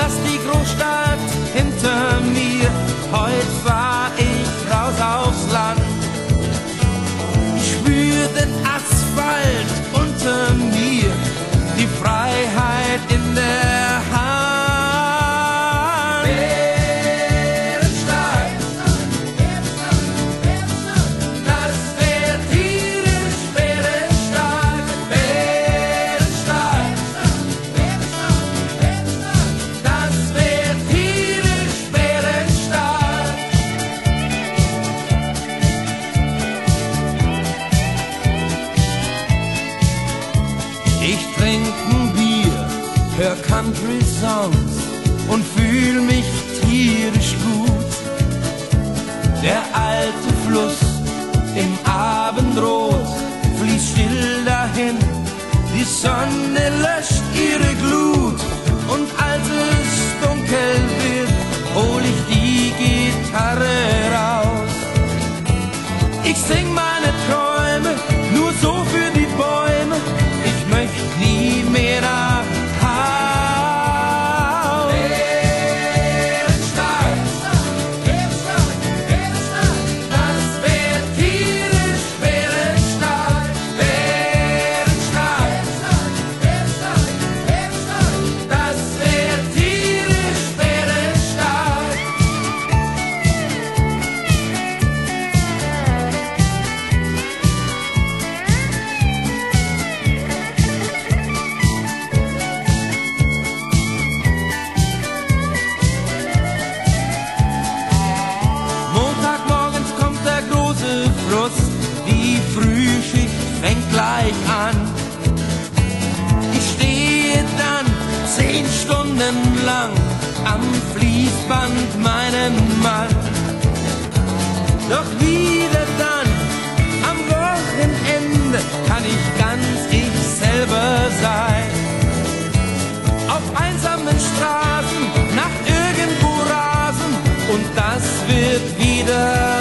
lass die Großstadt hinter mir. Heute war Country Songs und fühl mich tierisch gut. Der alte Fluss Stunden lang am Fließband meinen Mann. Doch wieder dann, am Wochenende, kann ich ganz ich selber sein. Auf einsamen Straßen, nach irgendwo rasen und das wird wieder